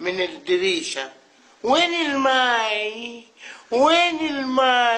من الدريشة. وين الماي؟ وين الماي؟